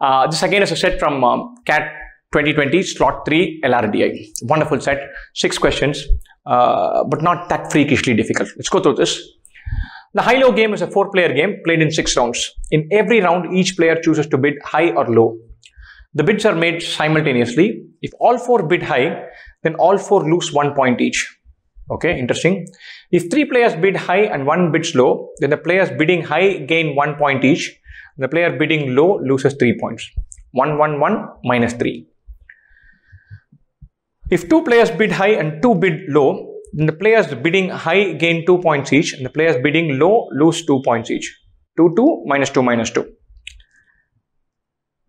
Uh, this again is a set from um, CAT 2020 slot 3 LRDI. Wonderful set, six questions, uh, but not that freakishly difficult. Let's go through this. The Hi-Lo game is a four-player game played in six rounds. In every round, each player chooses to bid high or low. The bids are made simultaneously. If all four bid high, then all four lose one point each. Okay, interesting. If three players bid high and one bids low, then the players bidding high gain one point each. The player bidding low loses three points. 1, 1, 1 minus 3. If two players bid high and two bid low, then the players bidding high gain 2 points each and the players bidding low lose 2 points each. 2, 2 minus 2 minus 2.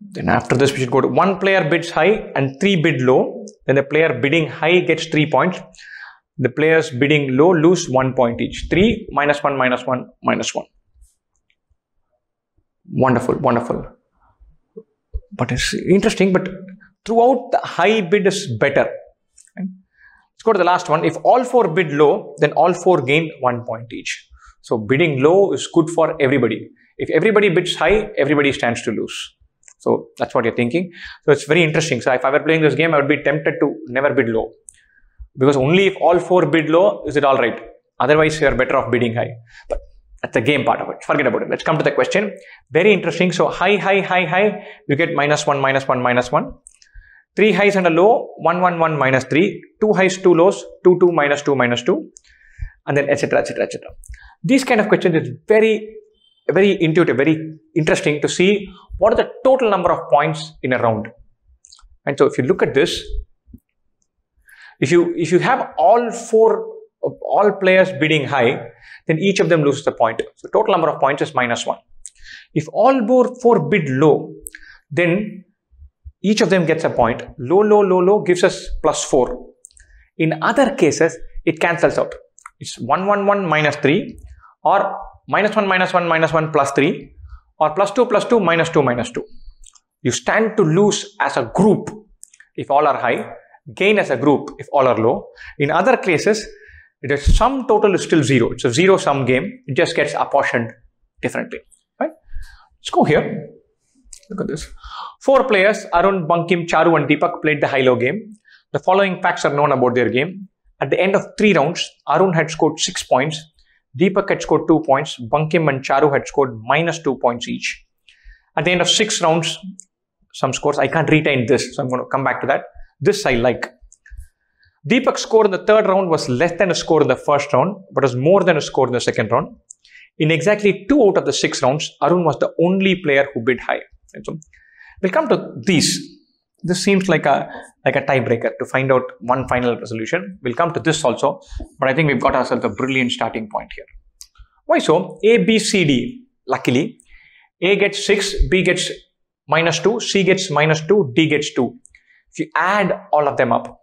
Then after this we should go to one player bids high and three bid low. Then the player bidding high gets 3 points. The players bidding low lose 1 point each. 3 minus 1 minus 1 minus 1. Wonderful, wonderful. But it's interesting, but throughout the high bid is better. Right? Let's go to the last one. If all four bid low, then all four gain 1 point each. So bidding low is good for everybody. If everybody bids high, everybody stands to lose. So that's what you're thinking. So it's very interesting. So if I were playing this game, I would be tempted to never bid low. Because only if all four bid low, is it all right. Otherwise, you're better off bidding high. But that's the game part of it. Forget about it. Let's come to the question. Very interesting. So high, high, high, high, you get minus 1, minus 1, minus 1. 3 highs and a low, 1, 1, 1, minus 3. 2 highs, 2 lows, 2, 2, minus 2, minus 2. And then etc. etc. etc. These kind of questions is very, very intuitive, very interesting to see what are the total number of points in a round. And so if you look at this, if you if you have all four all players bidding high, then each of them loses a point. So total number of points is minus one. If all four bid low, then each of them gets a point. Low, low, low, low gives us plus four. In other cases, it cancels out. It's 1, 1, 1 minus 3 or minus 1 minus 1 minus 1 plus 3 or plus 2 plus 2 minus 2 minus 2. You stand to lose as a group if all are high, gain as a group if all are low. In other cases, is sum total is still zero. It's a zero sum game. It just gets apportioned differently. Right? Let's go here. Look at this. Four players, Arun, Bankim, Charu, and Dipak played the Hi-Lo game. The following facts are known about their game. At the end of three rounds, Arun had scored six points. Dipak had scored two points. Bankim and Charu had scored minus two points each. At the end of six rounds, some scores, I can't retain this, so I'm going to come back to that. This I like. Dipak's score in the third round was less than a score in the first round, but was more than a score in the second round. In exactly two out of the six rounds, Arun was the only player who bid high. And so we'll come to these. This seems like a like a tiebreaker to find out one final resolution. We'll come to this also, but I think we've got ourselves a brilliant starting point here. Why so? A, B, C, D. Luckily, A gets 6, B gets minus 2, C gets minus 2, D gets 2. If you add all of them up,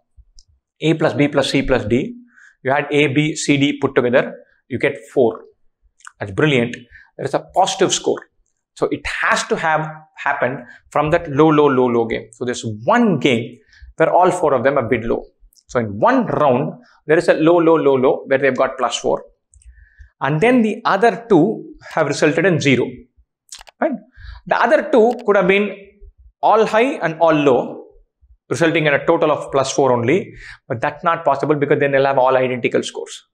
A plus B plus C plus D, you add A, B, C, D put together, you get 4. That's brilliant. There is a positive score. So it has to have happened from that low, low, low, low game. So there's one game where all four of them are bid low. So in one round, there is a low, low, low, low where they've got plus 4. And then the other two have resulted in 0. Right? The other two could have been all high and all low, resulting in a total of plus 4 only. But that's not possible because then they'll have all identical scores.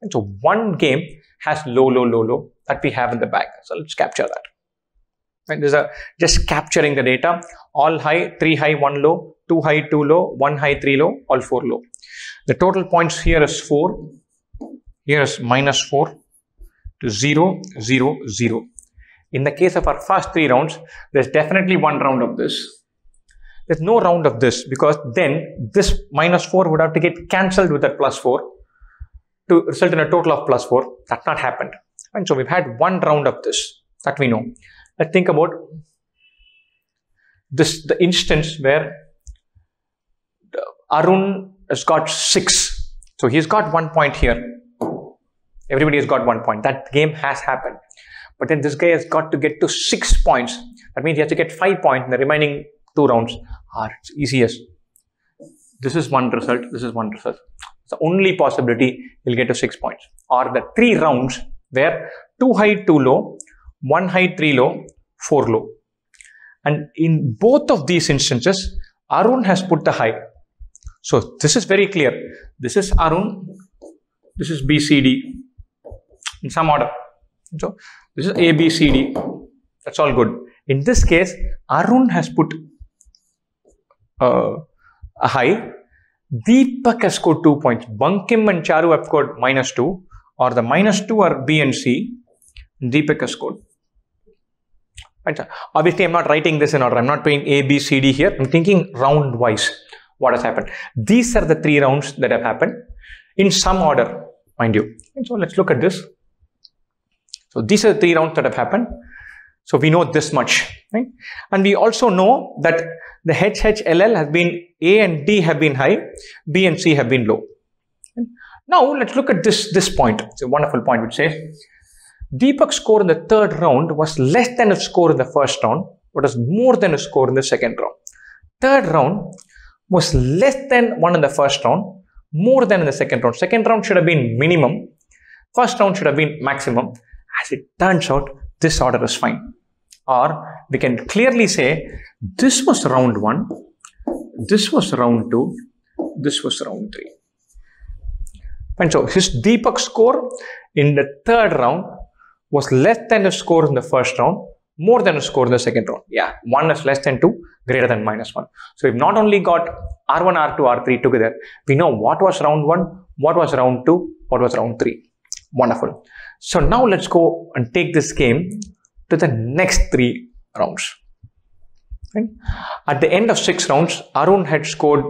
And so one game has low, low, low, low that we have in the bag. So let's capture that. Right? There's a just capturing the data. All high, 3 high, 1 low, 2 high, 2 low, 1 high, 3 low, all 4 low. The total points here is 4. Here is minus 4 to 0, 0, 0. In the case of our first three rounds, there's definitely one round of this. There's no round of this because then this minus 4 would have to get cancelled with that plus 4 to result in a total of plus 4. That's not happened. And so we've had one round of this that we know. Let's think about this the instance where Arun has got 6. So he's got one point here. Everybody has got one point. That game has happened. But then this guy has got to get to 6 points. That means he has to get 5 points in the remaining two rounds are easiest. This is one result, this is one result. It's the only possibility he'll get to 6 points. Or the 3 rounds where 2 high, 2 low, 1 high, 3 low, 4 low. And in both of these instances, Arun has put the high. So this is very clear. This is Arun, this is BCD in some order. So this is ABCD. That's all good. In this case, Arun has put uh, a high. Dipak has scored two points. Bankim and Charu have scored minus two, or the minus two are B and C. Dipak has scored. Right. Obviously, I'm not writing this in order. I'm not doing A, B, C, D here. I'm thinking round wise. What has happened? These are the three rounds that have happened in some order, mind you. And so let's look at this. So these are the three rounds that have happened. So we know this much, right? And we also know that the HHLL has been A and D have been high, B and C have been low. Now let's look at this, this point. It's a wonderful point which says Dipak's score in the third round was less than his score in the first round, but was more than his score in the second round. Third round was less than one in the first round, more than in the second round. Second round should have been minimum. First round should have been maximum. As it turns out, this order is fine. Or we can clearly say this was round one, this was round two, this was round three. And so his Dipak score in the third round was less than his score in the first round, more than his score in the second round. Yeah, 1 is less than 2, greater than minus 1. So we've not only got R1, R2, R3 together, we know what was round 1, what was round 2, what was round 3. Wonderful. So now let's go and take this game to the next three rounds. Right? At the end of six rounds, Arun had scored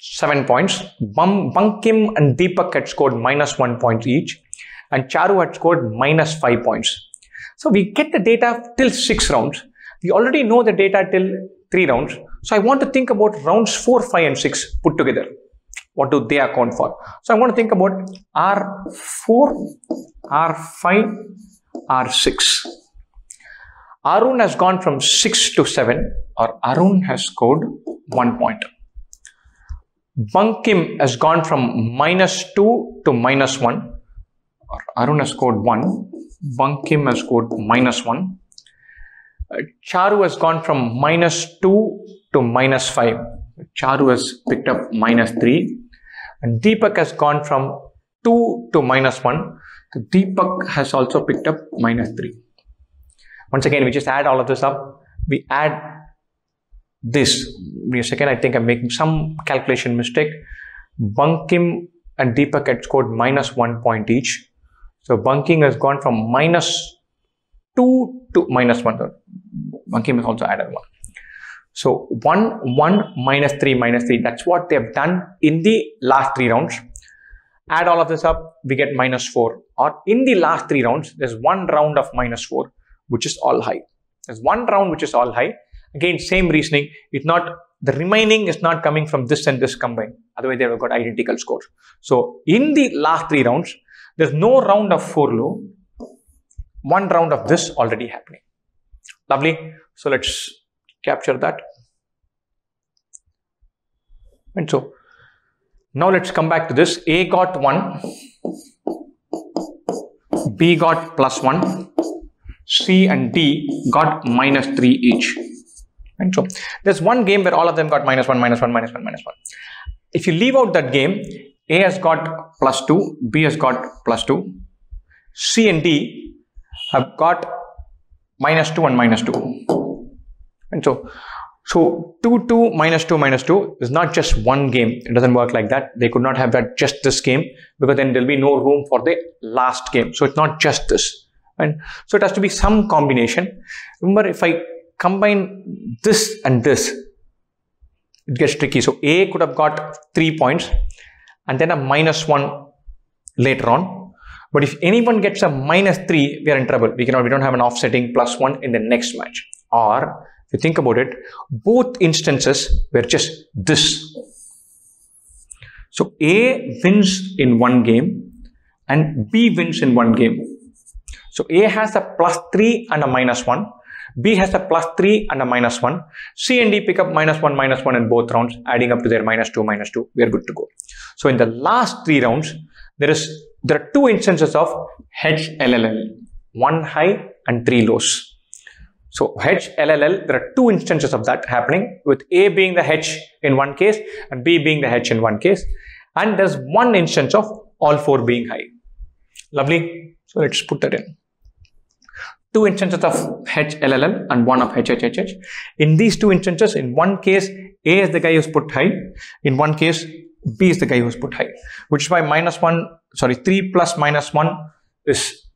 seven points. Bum, Bankim and Dipak had scored minus one point each and Charu had scored minus 5 points. So we get the data till 6 rounds. We already know the data till 3 rounds. So I want to think about rounds 4, 5 and 6 put together. What do they account for? So I want to think about R4, R5, R6. Arun has gone from 6 to 7 or Arun has scored 1 point. Bankim has gone from minus 2 to minus 1 or Arun has scored 1, Bankim has scored minus 1, uh, Charu has gone from minus 2 to minus 5. Charu has picked up minus 3 and Dipak has gone from 2 to minus 1. So Dipak has also picked up minus 3. Once again, we just add all of this up. We add this. Wait a second, I think I'm making some calculation mistake. Bankim and Dipak had scored minus 1 point each. So Bankim has gone from minus 2 to minus 1. Bankim has also added 1. So 1, 1, minus 3, minus 3. That's what they have done in the last three rounds. Add all of this up, we get minus 4. Or in the last three rounds, there's one round of minus 4, which is all high. There's one round which is all high. Again, same reasoning. It's not the remaining is not coming from this and this combined. Otherwise, they have got identical scores. So in the last three rounds, there's no round of 4 low. One round of this already happening. Lovely. So let's capture that. And so now let's come back to this. A got 1, B got plus 1, C and D got minus 3 each. And so there's one game where all of them got minus 1, minus 1, minus 1, minus 1. If you leave out that game, a has got plus 2, B has got plus 2, C and D have got minus 2 and minus 2. And so, so 2, 2, minus 2, minus 2 is not just one game. It doesn't work like that. They could not have that just this game because then there'll be no room for the last game. So it's not just this. And so it has to be some combination. Remember, if I combine this and this, it gets tricky. So A could have got three points and then a minus 1 later on. But if anyone gets a minus 3, we are in trouble. We cannot, we don't have an offsetting plus 1 in the next match. Or you think about it, both instances were just this. So A wins in one game and B wins in one game. So A has a plus 3 and a minus 1. B has a plus 3 and a minus 1. C and D pick up minus 1, minus 1 in both rounds, adding up to their minus 2, minus 2. We are good to go. So in the last three rounds, there is there are two instances of HLLL, one high and three lows. So H, LLL, there are two instances of that happening with A being the H in one case and B being the H in one case. And there's one instance of all four being high. Lovely. So let's put that in. Two instances of H, LLL and one of HHHH. In these two instances, in one case, A is the guy who's put high. In one case, B is the guy who's put high. Which is why minus 1, sorry, 3 plus minus 1 is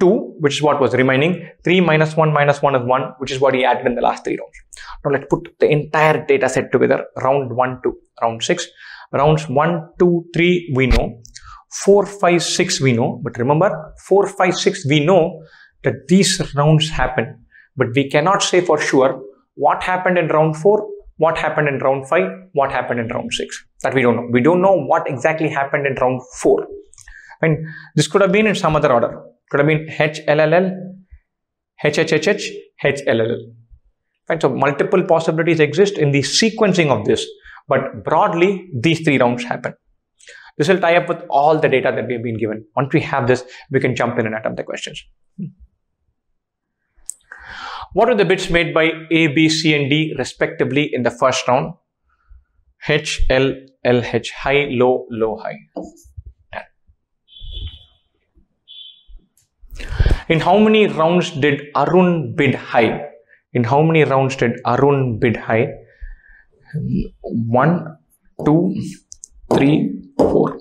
2, which is what was remaining. 3 minus 1 minus 1 is 1, which is what he added in the last three rounds. Now let's put the entire data set together. Round 1 to round 6. Rounds 1, 2, 3 we know. 4, 5, 6 we know. But remember, 4, 5, 6 we know that these rounds happen. But we cannot say for sure what happened in round 4, what happened in round 5, what happened in round 6. That we don't know. We don't know what exactly happened in round 4. And this could have been in some other order could have been HLLL, HHHH, HLLL. Right? So multiple possibilities exist in the sequencing of this, but broadly, these three rounds happen. This will tie up with all the data that we have been given. Once we have this, we can jump in and attempt the questions. What are the bits made by A, B, C, and D respectively in the first round? H, L, L, H, high, low, low, high. In how many rounds did Arun bid high? In how many rounds did Arun bid high? One, two, three, four.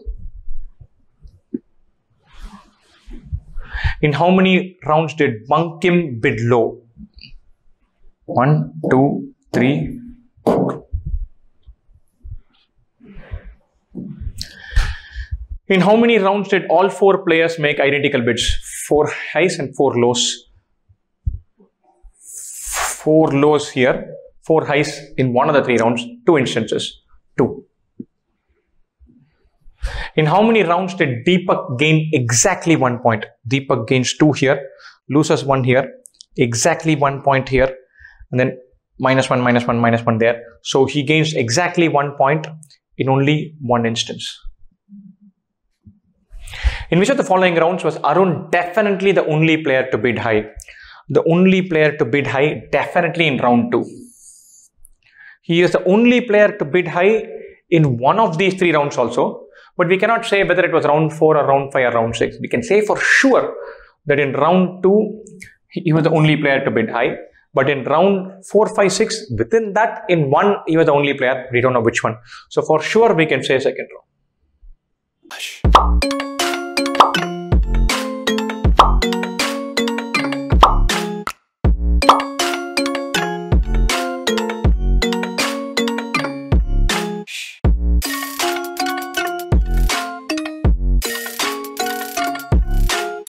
In how many rounds did Bankim bid low? One, two, three, four. In how many rounds did all four players make identical bids? Four highs and four lows. Four lows here, four highs in one of the three rounds, two instances, two. In how many rounds did Dipak gain exactly one point? Dipak gains two here, loses one here, exactly one point here, and then minus one, minus one, minus one there. So he gains exactly one point in only one instance. In which of the following rounds was Arun definitely the only player to bid high? The only player to bid high definitely in round 2. He is the only player to bid high in one of these three rounds also. But we cannot say whether it was round 4 or round 5 or round 6. We can say for sure that in round 2, he was the only player to bid high. But in round 4, 5, 6, within that, in one, he was the only player. We don't know which one. So for sure, we can say second round.